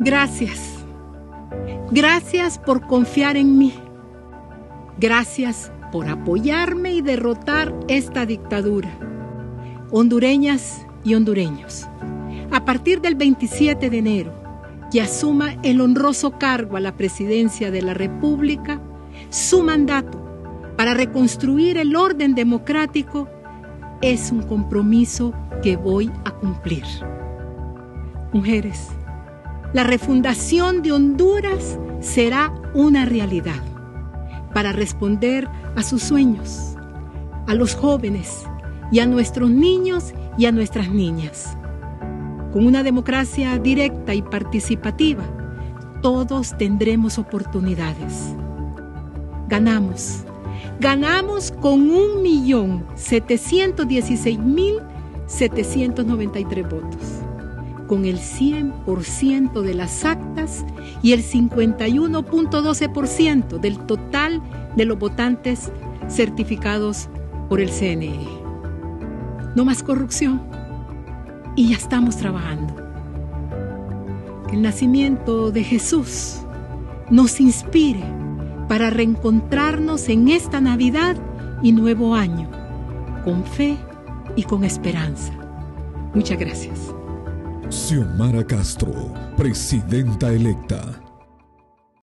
Gracias. Gracias por confiar en mí. Gracias por apoyarme y derrotar esta dictadura. Hondureñas y hondureños, a partir del 27 de enero, que asuma el honroso cargo a la presidencia de la República, su mandato para reconstruir el orden democrático es un compromiso que voy a cumplir. Mujeres, la refundación de Honduras será una realidad para responder a sus sueños, a los jóvenes y a nuestros niños y a nuestras niñas. Con una democracia directa y participativa, todos tendremos oportunidades. Ganamos. Ganamos con 1.716.793 votos, con el 100% de las actas y el 51.12% del total de los votantes certificados por el CNE. No más corrupción y ya estamos trabajando. el nacimiento de Jesús nos inspire para reencontrarnos en esta Navidad y nuevo año, con fe y con esperanza. Muchas gracias. Xiomara Castro, presidenta electa.